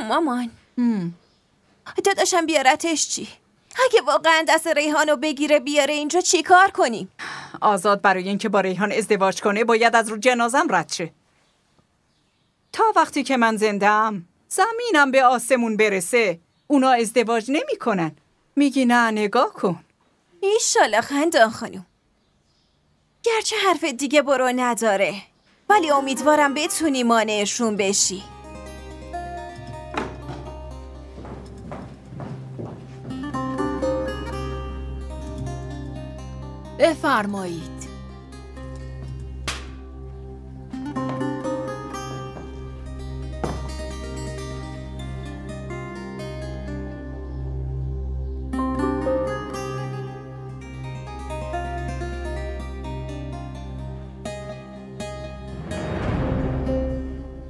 مامان. داداشم بیارتش چی؟ اگه واقعا دست ریحانو بگیره بیاره اینجا چی کار کنیم؟ آزاد برای اینکه با ریحان ازدواج کنه باید از رو جنازم رد شه. تا وقتی که من زندم زمینم به آسمون برسه اونا ازدواج نمی‌کنن. میگی نه نگاه کن. ایشالا خندان خانم. گرچه حرف دیگه برو نداره ولی امیدوارم بتونی مانعشون بشی. بفرمایید.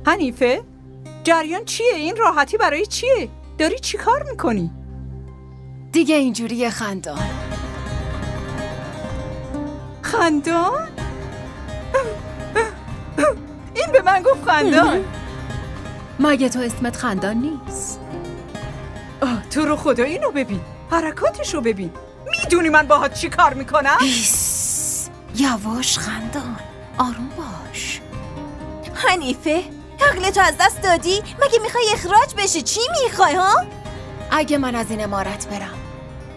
حنیفه جریان چیه؟ این راحتی برای چیه؟ داری چی کار می‌کنی؟ دیگه اینجوری خندان. خندان این به من گفت خندان مگه تو اسمت خندان نیست؟ آه، تو رو خدا اینو ببین. حرکاتشو ببین. می‌دونی من باهات چی کار می‌کنم؟ ایس یواش خندان آروم باش. حنیفه عقلتو از دست دادی؟ مگه می‌خوای اخراج بشی؟ چی می‌خوای ها؟ اگه من از این امارت برم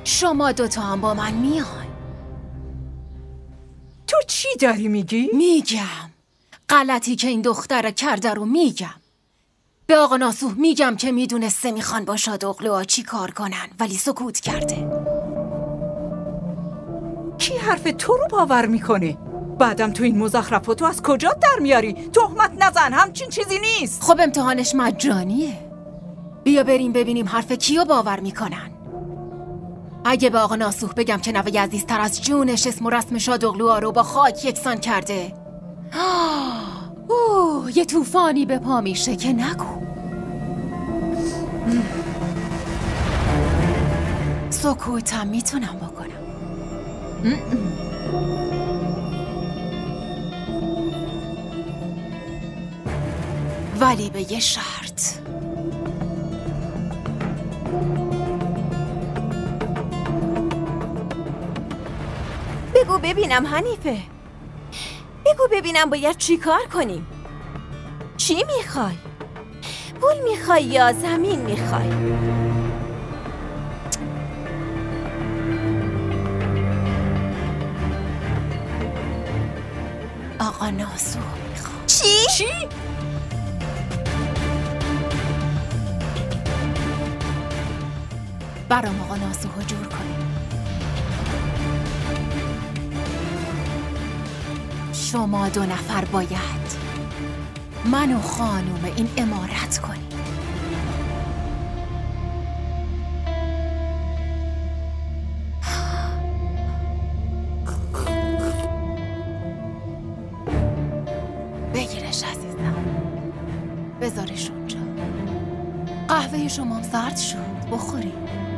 شما دوتا هم با من میان. چی داری میگی؟ میگم غلطی که این دختر کرده رو میگم به آقا ناسوح میگم که می‌دونسته می‌خوان با شادقلوها چی کار کنن ولی سکوت کرده کی حرف تو رو باور می‌کنه؟ بعدم تو این مزخرفاتو از کجا در میاری؟ تهمت نزن همچین چیزی نیست خب امتحانش مجانیه بیا بریم ببینیم حرف کیو باور می‌کنن اگه به آقا ناسوح بگم که نوه عزیزتر از جونش اسم و رسم شادقلوها رو با خاک یکسان کرده. اوه یه طوفانی به پا میشه که نگو. سکوتم می‌تونم بکنم. ولی به یه شرط. بگو ببینم حنیفه بگو ببینم باید چی کار کنیم چی می‌خوای؟ پول می‌خوای یا زمین می‌خوای؟ آقا ناسو می‌خوام چی؟ چی؟ برام آقا ناسو جور کنیم شما دو نفر باید من و خانوم این امارت کنیم. بگیرش عزیزم. بذارش اونجا. قهوه شما سرد شد. بخوریم.